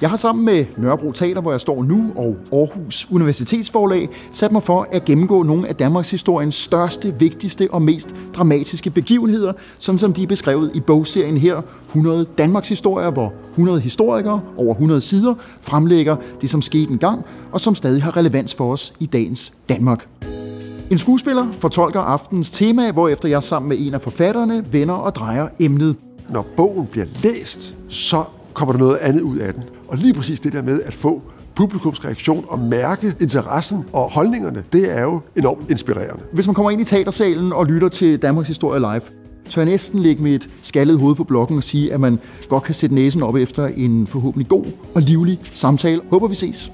Jeg har sammen med Nørrebro Teater, hvor jeg står nu, og Aarhus Universitetsforlag, sat mig for at gennemgå nogle af Danmarks historiens største, vigtigste og mest dramatiske begivenheder, sådan som de er beskrevet i bogserien her, 100 Danmarks historier, hvor 100 historikere over 100 sider fremlægger det, som skete engang, og som stadig har relevans for os i dagens Danmark. En skuespiller fortolker aftens tema, hvorefter jeg sammen med en af forfatterne vender og drejer emnet. Når bogen bliver læst, så kommer der noget andet ud af den. Og lige præcis det der med at få publikums reaktion og mærke interessen og holdningerne, det er jo enormt inspirerende. Hvis man kommer ind i teatersalen og lytter til Danmarks Historie Live, tør jeg næsten lægge med et skaldet hoved på blokken og sige, at man godt kan sætte næsen op efter en forhåbentlig god og livlig samtale. Håber vi ses.